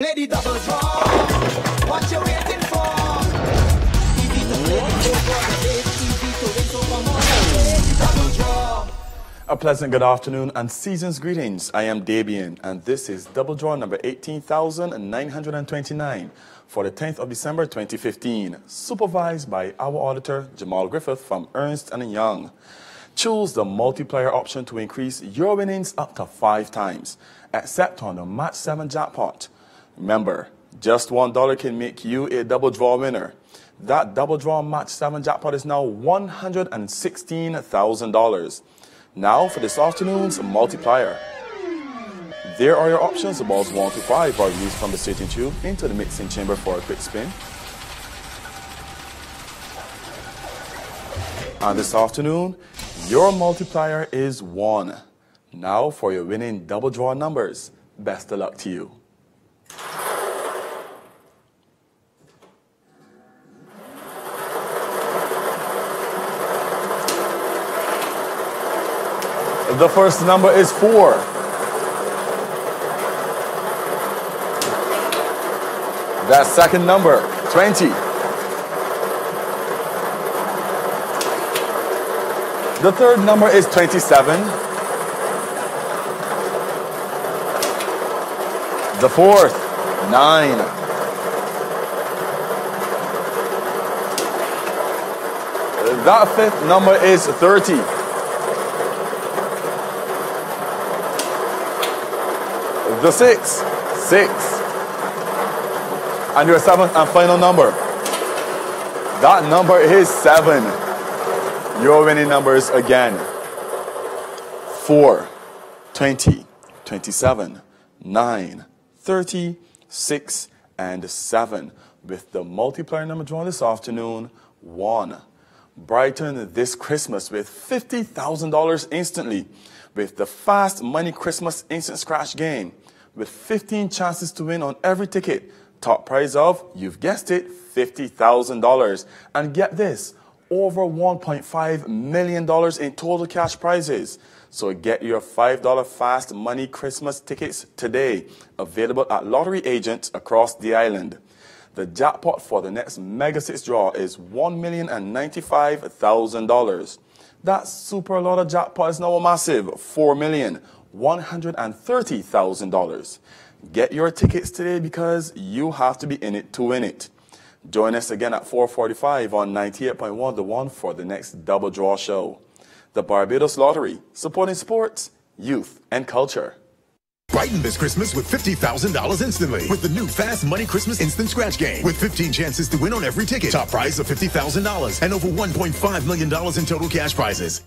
The double draw. What you waiting for? A pleasant good afternoon and season's greetings. I am Dabian, and this is double draw number 18,929 for the 10th of December 2015, supervised by our auditor Jamal Griffith from Ernst & Young. Choose the multiplier option to increase your winnings up to five times, except on the Match 7 jackpot. Remember, just $1 can make you a double draw winner. That double draw Match 7 jackpot is now $116,000. Now for this afternoon's multiplier. There are your options. The balls 1 to 5 are used from the sitting tube into the mixing chamber for a quick spin. And this afternoon, your multiplier is 1. Now for your winning double draw numbers. Best of luck to you. The first number is 4. That second number, 20. The third number is 27. The fourth, 9. That fifth number is 30. The six, six. And your seventh and final number. That number is seven. Your winning numbers again 4, 20, 27, 9, 30, 6, and 7. With the multiplier number drawn this afternoon 1. Brighten this Christmas with $50,000 instantly with the Fast Money Christmas Instant Scratch game with 15 chances to win on every ticket. Top prize of, you've guessed it, $50,000. And get this, over $1.5 million in total cash prizes. So get your $5 Fast Money Christmas tickets today, available at lottery agents across the island. The jackpot for the next Mega 6 draw is $1,095,000. That Super Lotto jackpot is now a massive $4,130,000. Get your tickets today because you have to be in it to win it. Join us again at 445 on 98.1 The One for the next Double Draw Show. The Barbados Lottery, supporting sports, youth, and culture. Brighten this Christmas with $50,000 instantly with the new Fast Money Christmas Instant Scratch game with 15 chances to win on every ticket. Top prize of $50,000 and over $1.5 million in total cash prizes.